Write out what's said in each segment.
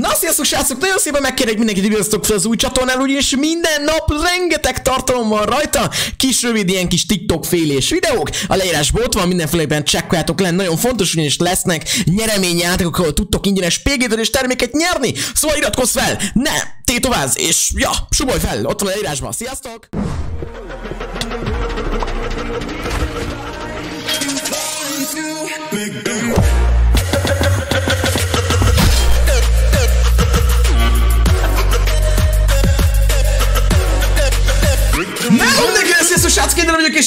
Na sziasztok srácok, nagyon szépen megkérek mindenkit, hogy iratkozzatok fel az új csatornán, ugyanis minden nap rengeteg tartalom van rajta, kis rövid ilyen kis TikTok félés videók, a leírásból ott van, mindenféleképpen csekkoljátok le, nagyon fontos, ugyanis lesznek nyereményjátékok, ahol tudtok ingyenes pg és terméket nyerni, szóval iratkozz fel, ne tétovázz, és ja, subolj fel, ott van a leírásban, sziasztok!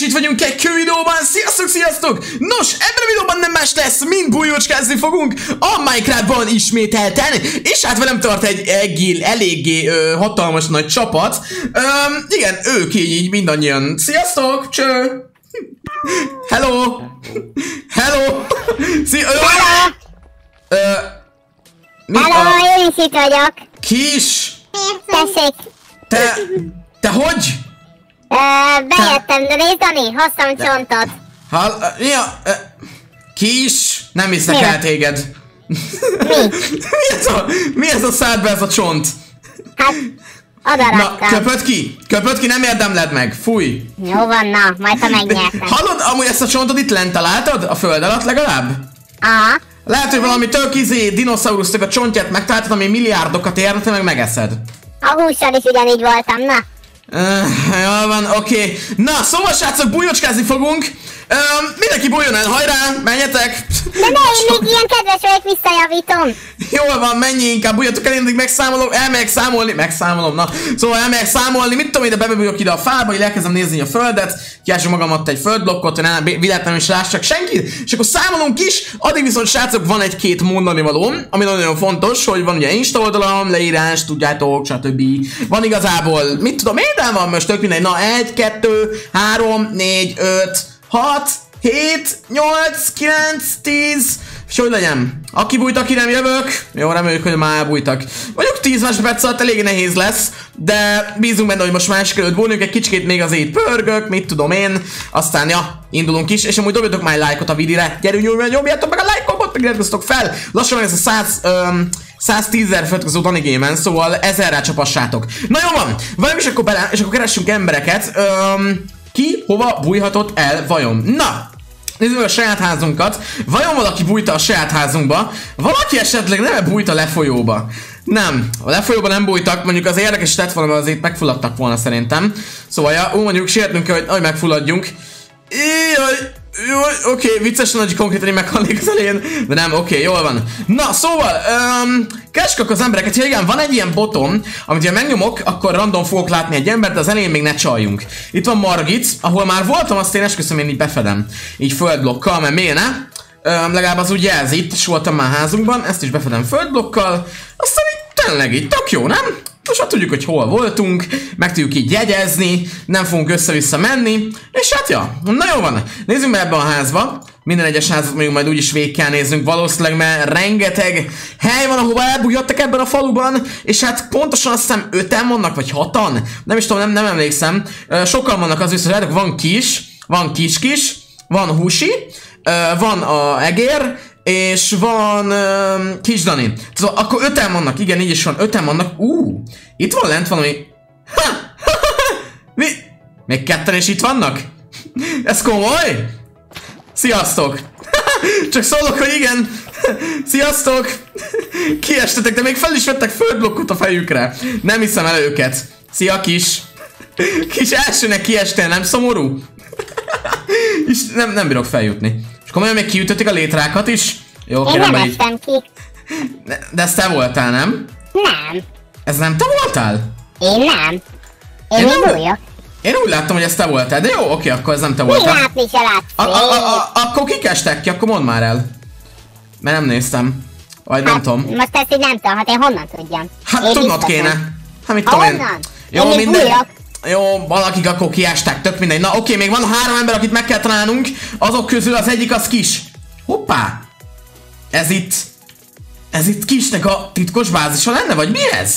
És itt vagyunk egy videóban. Sziasztok, sziasztok! Nos, ebben a videóban nem más lesz, mint bújócskázni fogunk a Minecraftban ismételten, és hát velem tart egy egél, eléggé ö, hatalmas nagy csapat. Öm, igen, ők így, így mindannyian. Sziasztok, cső! Hello! Hello! Szia! Ö, ö, mi Hello, a én is itt vagyok. kis? Tessék. Te, te hogy? Bejöttem, de nézd, Dani, hoztam csontot. Hall, mi a... ö, Kis? Nem hiszek Mi? el téged. Mi? mi ez a... Mi ez a szádba ez a csont? Hát, oda Na, köpöd ki! Köpöd ki, nem érdemled meg! Fúj! Jó van, na, majd ha megnyertem. Hallod, amúgy ezt a csontot itt lent találtad? A föld alatt legalább? Aha. Lehet, hogy valami tök izé dinoszaurusztok a csontját megtaláltad, ami milliárdokat érne, te meg megeszed. A hússal is ugyanígy voltam, na. Uh, jól van, oké. Okay. Na, szóval srácok, bújócskázni fogunk. Um, mindenki bújjon el, hajrá, menjetek! De ne, én még ilyen kedves vagyok, visszajavítom. Jól van, menj inkább, bújjatok el, én addig megszámolom, elmegyek számolni, megszámolom, na. Szóval elmegyek számolni, mit tudom én, de bebújok ide a fába, így elkezdem nézni a földet, kiásom magamat egy földblokkot, hogy ne véletlenül is lássak senkit, és akkor számolunk is, addig viszont srácok van egy-két mondani valóm, ami nagyon fontos, hogy van ugye Insta oldalam, leírás, tudjátok, stb. Van igazából, mit tudom, minden van most tök mindegy, na 1, 2, 3, 4, 5, 6, 7, 8, 9, 10, és hogy legyen? Aki bújt, aki nem jövök. Jó, reméljük, hogy már elbújtak. Mondjuk 10 másodperc elég nehéz lesz, de bízunk benne, hogy most már sikerült bújnunk, egy kicsikét még azért pörgök, mit tudom én. Aztán, ja, indulunk is, és amúgy dobjatok már egy lájkot a videóra. Gyerünk, nyomj, nyomjátok meg a lájkot, meg iratkozzatok fel. Lassan ez a 100, um, 110 ezer feliratkozó Dani Game-en, szóval ezerrel csapassátok. Na jó van, vajon is akkor bele, és akkor keressünk embereket. Um, ki hova bújhatott el vajon? Na, Nézzük a saját házunkat. Vajon valaki bújta a saját házunkba? Valaki esetleg nem bújt a lefolyóba? Nem, a lefolyóba nem bújtak, mondjuk az érdekes tett volna, azért megfulladtak volna szerintem. Szóval, ja, ó, mondjuk sietnünk kell, hogy, hogy megfulladjunk. Jaj, jó, oké, okay, vicces nagy konkrétan én meghalnék az elején, de nem, oké, okay, jól van. Na, szóval, um, kereskak az embereket, ja, igen, van egy ilyen botom, amit ha megnyomok, akkor random fogok látni egy embert, de az elején még ne csaljunk. Itt van Margit, ahol már voltam, azt én esküszöm, én így befedem. Így földblokkal, mert miért ne? Um, legalább az úgy jelzi, itt is voltam már házunkban, ezt is befedem földblokkal, aztán így tényleg így tök jó, nem? Most már tudjuk, hogy hol voltunk, meg tudjuk így jegyezni, nem fogunk össze-vissza menni, és hát ja, na jó van, nézzünk be ebbe a házba, minden egyes házat még majd úgyis végig kell néznünk valószínűleg, mert rengeteg hely van, ahova elbújhattak ebben a faluban, és hát pontosan azt hiszem öten vannak, vagy hatan, nem is tudom, nem, nem emlékszem, sokan vannak az viszont, van kis, van kis-kis, van husi, van a egér, és van uh, Kis Dani. Szóval akkor öten vannak, igen, így is van, öten vannak. Ú, itt van lent valami. Ha. Mi? Még ketten is itt vannak? Ez komoly? Sziasztok! Csak szólok, hogy igen. Sziasztok! Kiestetek, de még fel is vettek földblokkot a fejükre. Nem hiszem el őket. Szia, kis! Kis elsőnek kiestél, nem szomorú? És nem, nem bírok feljutni. És komolyan még kiütötték a létrákat is? Jó, Én kérem, nem így... ki. De, de ez te voltál, nem? Nem. Ez nem te voltál? Én nem. Én Én nem- bújok. Én úgy láttam, hogy ez te voltál, de jó, oké, akkor ez nem te Mi voltál. látni se A, a, a, akkor kik estek ki? Akkor mondd már el. Mert nem néztem. Vagy nem Hát, tudom. most ezt így nem tudom, hát én honnan tudjam? Hát Én tudnod kéne. Hát mit tudom én. Jó, Én bújok. Jó, valakik akkor kiestek, tök mindegy. Na oké, még van három ember, akit meg kell találnunk. Azok közül az egyik az kis. Hoppá! Ez itt... Ez itt kisnek a titkos bázisa lenne, vagy mi ez?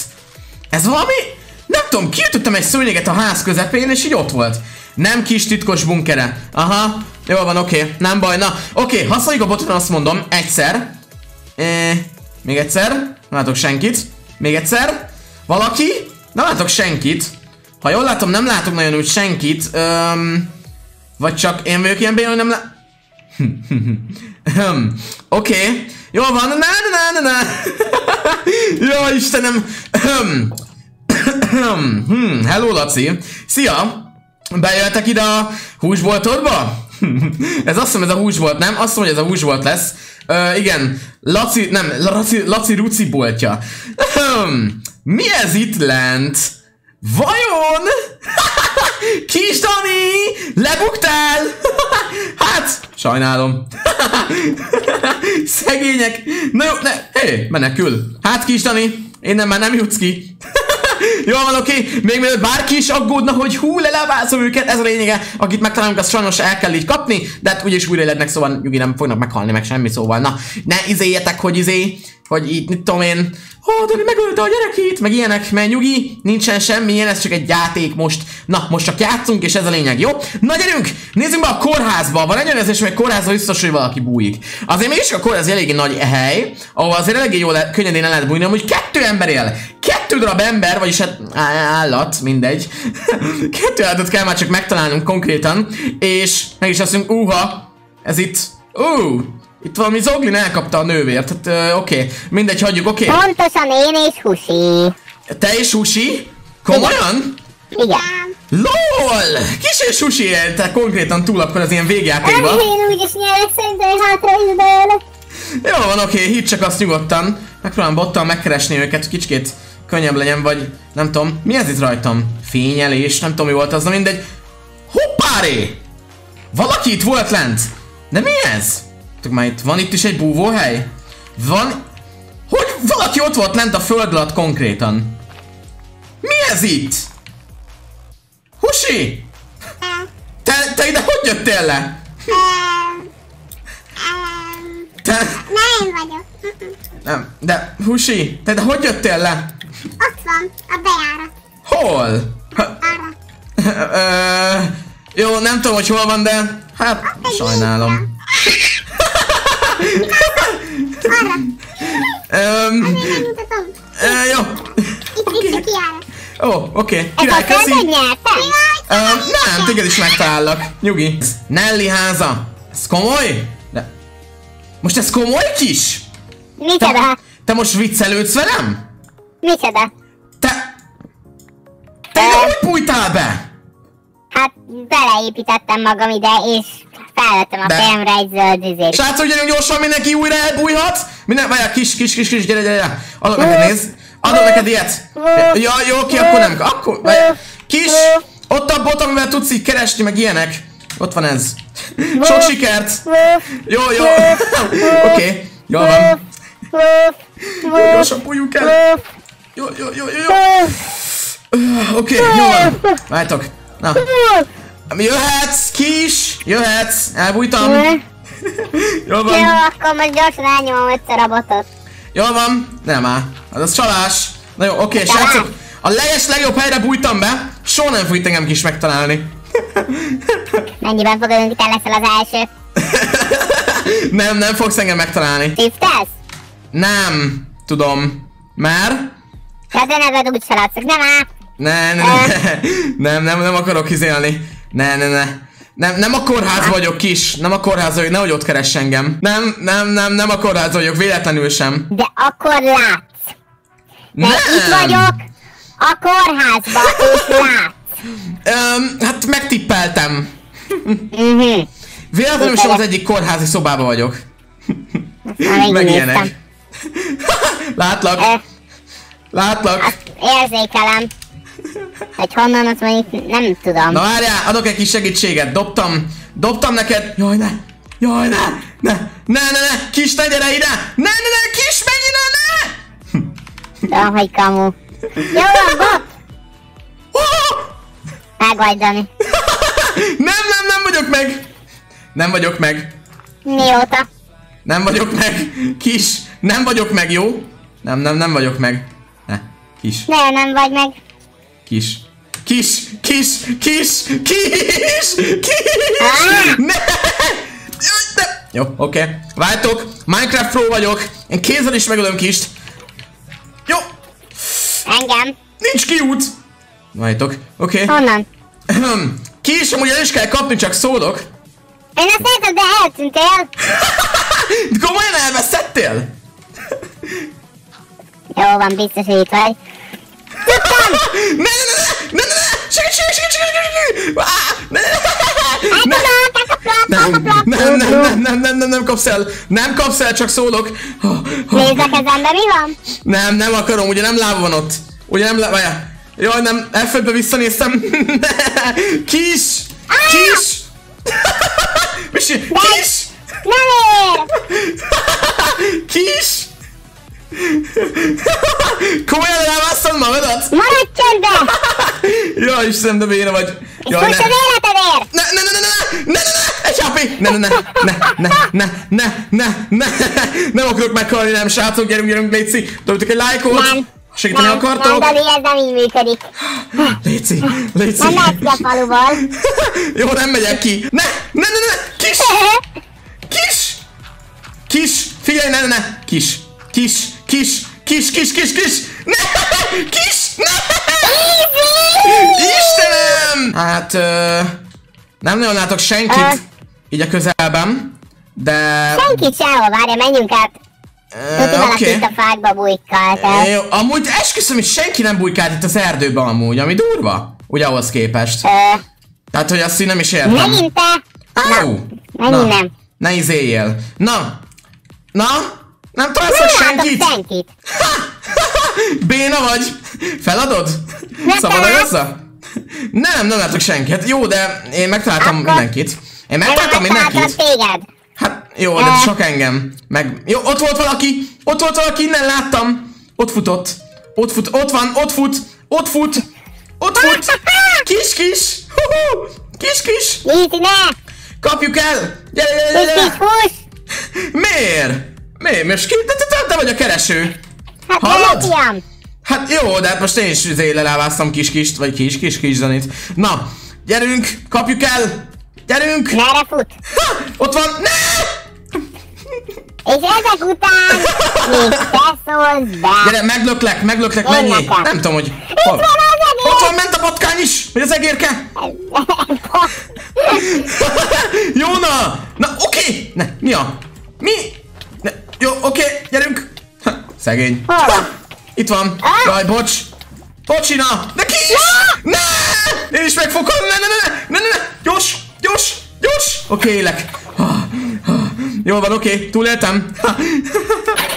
Ez valami... Nem tudom, kiütöttem egy szőnyeget a ház közepén, és így ott volt. Nem kis titkos bunkere. Aha, jól van, oké, nem baj. Na, oké, használjuk a botot, azt mondom, egyszer. E, még egyszer. Nem látok senkit. Még egyszer. Valaki? Nem látok senkit. Ha jól látom, nem látok nagyon úgy senkit. Öm, vagy csak én vagyok ilyen béna, hogy nem lá... Oké. Okay. Jól van. Na, na, na, na, na. Jó, Istenem. Hmm, hello, Laci. Szia. Bejöttek ide a húsboltodba? ez azt hiszem ez a húsbolt, nem? Azt mondja, ez a húsbolt lesz. Uh, igen, Laci, nem, Laci, Laci Ruci boltja. Mi ez itt lent? Vajon? Kis Dani! Lebuktál! hát, sajnálom. Szegények. Na jó, ne, hé, menekül. Hát Kis Dani, én nem, már nem jutsz ki. Jó van, oké. Még mielőtt bárki is aggódna, hogy hú, lelávázom őket, ez a lényege. Akit megtalálunk, azt sajnos el kell így kapni, de hát úgyis újra életnek, szóval nyugi nem fognak meghalni, meg semmi, szóval na, ne izéljetek, hogy izé, hogy itt, mit tudom én, ó, de megölte a gyerekét, meg ilyenek, mert nyugi, nincsen semmi ilyen, ez csak egy játék most. Na, most csak játszunk, és ez a lényeg, jó? Na gyerünk, nézzünk be a kórházba, van egy olyan érzés, hogy a kórházba biztos, hogy valaki bújik. Azért mégis a kórház eléggé nagy hely, ahol azért eléggé jól, le, könnyedén el lehet bújni, hogy kettő ember él. Kettő darab ember, vagyis hát állat, mindegy. kettő állatot kell már csak megtalálnunk konkrétan, és meg is azt mondjuk, uha, ez itt, ú, itt valami Zoglin elkapta a nővért, hát uh, oké, okay. mindegy, hagyjuk, oké. Okay. Pontosan én és Husi. Te és Husi? Komolyan? Igen. LOL! Kis és Husi élte konkrétan túl akkor az ilyen végjátékban. Én úgyis nyerek, szerintem hátra is bejelek. Jó van, oké, okay, hidd csak azt nyugodtan. Megpróbálom bottal megkeresni őket, kicsikét könnyebb legyen, vagy nem tudom. Mi ez itt rajtam? Fényelés, nem tudom mi volt az, na mindegy. Hoppáré! Valaki itt volt lent! De mi ez? Már itt, van itt is egy búvóhely? Van... Hogy valaki ott volt lent a föld alatt konkrétan? Mi ez itt? Husi! Te, te ide hogy jöttél le? Te... Nem vagyok. Nem, de Husi, te de hogy jöttél le? Ott van, a bejárat. Hol? Arra. ö, jó, nem tudom, hogy hol van, de hát sajnálom. Arra. Öm, Megmutatom. ö, jó. Itt. Ó, oké, a király, köszi. Öm, nem, téged is megtalállak. Nyugi. Nelly háza. Ez komoly? De... Most ez komoly kis? Micsoda? Te most viccelődsz velem? Micsoda? Te... Te ide hogy bújtál be? Hát beleépítettem magam ide, és felvettem a De- fejemre egy zöld izét. Srácok, gyerünk gyorsan, mindenki újra elbújhat! Minden, várjál, kis, kis, kis, kis, gyere, gyere, gyere. Adok neked, nézd. Adok neked ilyet. Ja, jó, oké, akkor nem. Akkor, várjál. Kis, ott a bot, amivel tudsz így keresni, meg ilyenek. Ott van ez. Sok sikert. Jó, jó. Oké, jó van. Jó, gyorsan bújjunk el. Jó, jó, jó, jó, jó. Oké, jó van. Várjátok. Na. Jöhetsz, kis, jöhetsz. Elbújtam. Jó Jó, van. akkor most gyorsan elnyomom ötször a botot. Jól van? Nem áll. Az az csalás. Na jó, oké, Csalás? srácok. A leges legjobb helyre bújtam be. Soha nem fogjuk engem kis megtalálni. Mennyiben fogadunk, te leszel az első? nem, nem fogsz engem megtalálni. Tisztelsz? Nem. Tudom. Már? Hát a neved úgy feladszok, nem áll? Ne, ne, ne. Nem, nem, nem akarok izélni. Ne, ne, ne. Nem, nem a kórház vagyok kis, nem a kórház vagyok, nehogy ott keress engem. Nem, nem, nem, nem a kórház vagyok, véletlenül sem. De akkor látsz. Nem. Mert itt vagyok a kórházba, és látsz. Öm, hát megtippeltem. Mhm. Véletlenül sem az egyik kórházi szobában vagyok. Meg ilyenek. Látlak, látlak. Azt érzékelem. Hogy honnan, azt mondjuk nem tudom. Na várjál, adok egy kis segítséget. Dobtam, dobtam neked. Jaj, ne. Jaj, ne. Ne, ne, ne, ne. Kis, ne gyere ide. Ne, ne, ne, kis, menj ide, ne. Tudom, hogy kamu. Jó van, Bob! Oh! Meg vagy, Dani. Nem, nem, nem vagyok meg. Nem vagyok meg. Mióta? Nem vagyok meg. Kis, nem vagyok meg, jó? Nem, nem, nem vagyok meg. Ne, kis, Ne, nem vagy meg. Kis. Kis, kis, kis, kis, kis! Ne! Jó, oké. Okay. Váltok. Minecraft Pro vagyok. Én kézzel is megölöm kist. engem. Nincs kiút! Várjátok, oké. Okay. Honnan? Ki is amúgy el is kell kapni, csak szólok. Én azt értem, de eltűntél. De komolyan elveszettél? Jó van, biztos, hogy itt vagy. Ne, ne, ne, ne, ne, ne, ne, segíts, segíts, segíts, segíts, segíts, Á, ne, ne, ne, ne, nem, nem, nem, nem, nem, nem, nem, nem kapsz el, nem kapsz el, csak szólok. Nézd a kezembe, mi van? Nem, nem akarom, ugye nem láb van ott. Ugye nem láb, várjál. Jaj, nem, F5-be visszanéztem. Kis! Kis! Misi, kis! Nem ér! Kis! Komolyan elvásztad magadat? Maradj csendben! Jaj, Istenem, de béna vagy. Jaj, fuss ne. az életedért! Ne, ne, ne, ne, ne, ne, ne, ne, egy HP! Ne, ne, ne, ne, ne, ne, ne, ne, ne, nem akarok meghalni, nem, srácok, gyerünk, gyerünk, Léci, dobjatok egy lájkot, Nem. segíteni Nem, akartok, nem, Dani, ez nem így működik. Léci, Léci, Nem mehetsz ki a faluból. jó, nem megyek ki, ne, ne, ne, ne, kis, kis, kis, figyelj, ne, ne, ne, kis, kis, kis, kis, kis, kis, kis, ne, kis, ne, Istenem! Hát, ö, nem nagyon látok senkit, Ö. így a közelben, de... Senkit sehol, várja, menjünk át. Tudod, valaki Oké. itt a fákba bujkál, tehát. Jó, amúgy esküszöm, hogy senki nem bujkált itt az erdőben amúgy, ami durva. Ugye ahhoz képest. Ö, Tehát, hogy azt így nem is értem. Megint te? Au! megint nem. Ne izéljél. Na! Na? Nem találsz senkit? senkit. Béna vagy? Feladod? Nem Szabad vissza? Nem, nem látok senkit. Jó, de én megtaláltam Akkor- mindenkit. Én megtaláltam mindenkit. téged. Hát jó, de Eh. sok engem. Meg... Jó, ott volt valaki! Ott volt valaki, innen láttam! Ott futott. Ott fut, ott van, ott fut, ott fut, ott fut! Kis kis! Huhu! Kis kis! Líti, ne! Kapjuk el! Gyere, gyere, gyere! Miért? Miért? Most ki? Te, te, te, vagy a kereső. Hát Hallod? Hát jó, de hát most én is izé leláváztam kis kist, vagy kis kis kis zanit. Na, gyerünk, kapjuk el! Gyerünk! Merre fut? Ha, ott van! Ne! És ezek után még te szólsz be. Gyere, meglöklek, meglöklek, nekem. Nem tudom, hogy... Itt van az Ott egész! van, ment a patkány is! Vagy az egérke? Jó, na! Na, oké! Ne, mi a? Mi? Ne, oké, gyerünk! Ha, szegény. Hol? Itt van. Jaj, bocs. Bocsina! De ki is! Ne! Én is meg fogok halni! Ne, ne, ne, ne, ne, ne! Gyors! Gyors! Gyors! Oké, élek. Ha, ha. Jól van, oké, túléltem. Ha.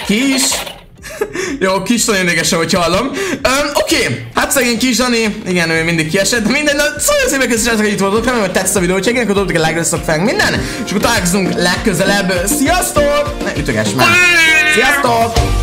Kis! Jó, kis nagyon érdekesen, hogy hallom. Um, oké, hát szegény kis Dani, igen, ő mindig kiesett, de minden, szóval szépen köszönöm, hogy itt voltatok, remélem, hogy tetszett a videó, hogy akkor dobtuk egy like-ra, fel minden, és akkor találkozunk legközelebb. Sziasztok! Ne ütögess már! Sziasztok!